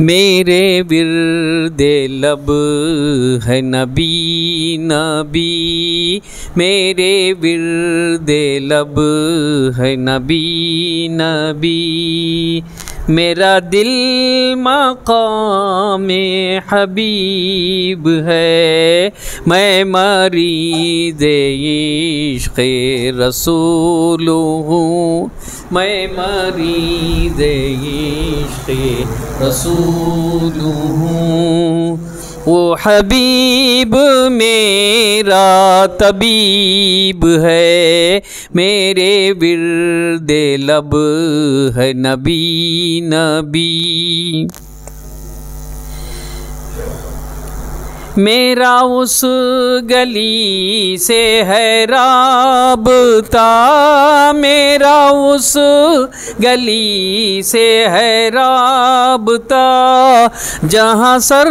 मेरे लब है नबी नबी मेरे विरदे लब है नबी नबी मेरा दिल मकाम हबीब है। मैं मरीज़ इश्क़ रसूल हूँ। मैं मरीज़ इश्क़ रसूल हूँ। वो हबीब मेरा तबीब है मेरे विरदे लब है नबी नबी। मेरा उस गली से है राबता। मेरा उस गली से है राबता। जहाँ सर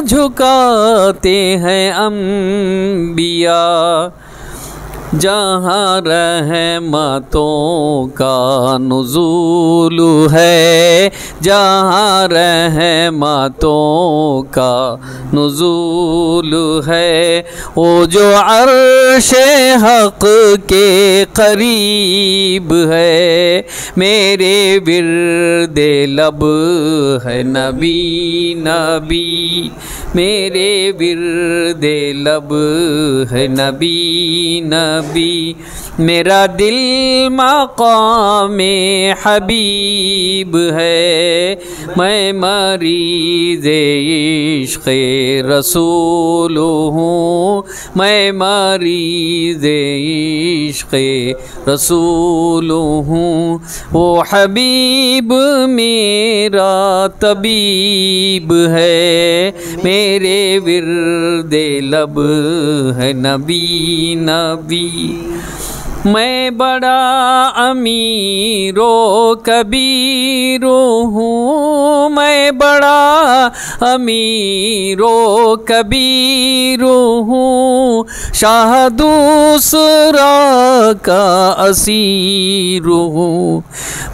झुकाते हैं अम्बिया जहाँ रहमतों का नज़ूल है, जहाँ रहमतों का नज़ूल है, वो जो अर्श हक के करीब है, मेरे विरदे लब है नबी नबी, मेरे विरदे लब है नबी नबी। मेरा दिल मकाम हबीब है। मैं मरीज़ इश्क़ रसूल हूँ। मैं मरीज़ इश्क़ रसूल हूँ। वो हबीब, मेरा तबीब है। मेरे विरदे लब है नबी नबी। मैं बड़ा अमीरो कबीरो हूँ। मैं बड़ा अमीरो कबीरो हूँ। शाह दूसरा का असीर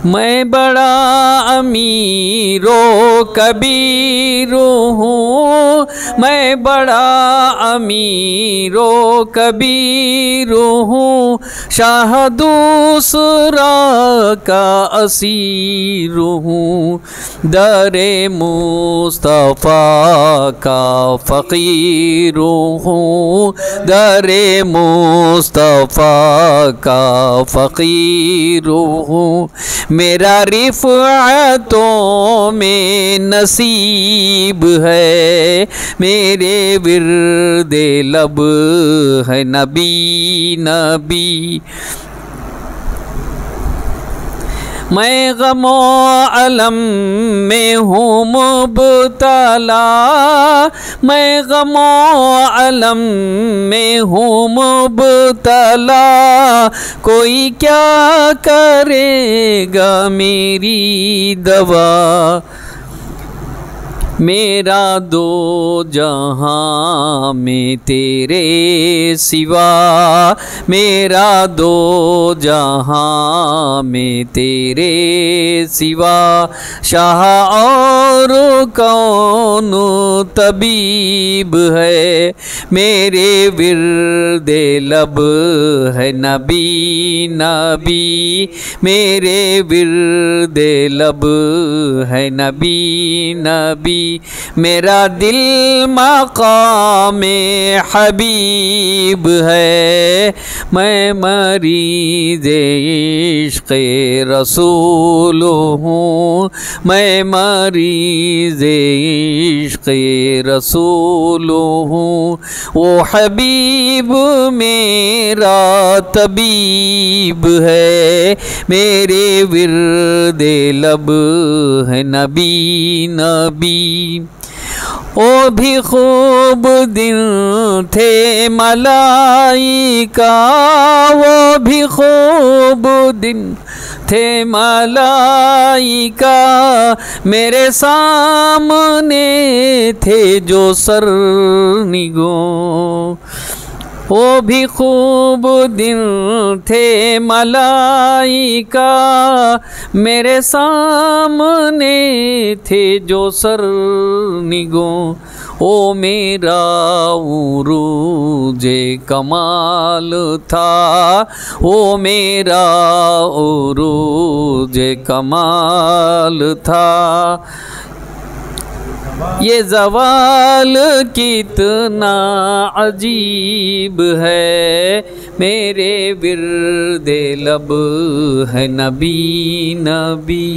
मैं बड़ा अमीरो कबीरो हूँ। मैं बड़ा अमीरो कबीरो हूँ। शाह दूसरा का असीर हूँ। दरे मुस्तफ़ा का फ़कीर हूँ। दरे मुस्तफ़ा का फ़कीर हूँ। मेरा रिफ़ातों में नसीब है। मेरे विरदे लब है नबी नबी। मैं गमो अलम में हूँ मुबतला। मैं गमो अलम में हूँ मुबतला। कोई क्या करेगा मेरी दवा? मेरा दो जहाँ में तेरे सिवा। मेरा दो जहाँ में तेरे सिवा। शाह और कौन तबीब है, मेरे विरदे लब है नबी नबी। मेरे विरदे लब है नबी नबी। मेरा दिल मकाम हबीब है, मैं मरीज़ इश्क़ रसूल हूँ। मैं मरीज़ इश्क़ रसूल हूँ। वो हबीब मेरा तबीब है। मेरे विरदे लब है नबी नबी। ओ भी खूब दिन थे मलाई का वो भी खूब दिन थे मलाइका मेरे सामने थे जो सर निगो वो भी खूब दिन थे मलाई का मेरे सामने थे जो सर निगो। ओ मेरा उरूज कमाल था। ओ मेरा उरूज कमाल था। ये जवाल कितना अजीब है मेरे बिरदे लब है नबी नबी।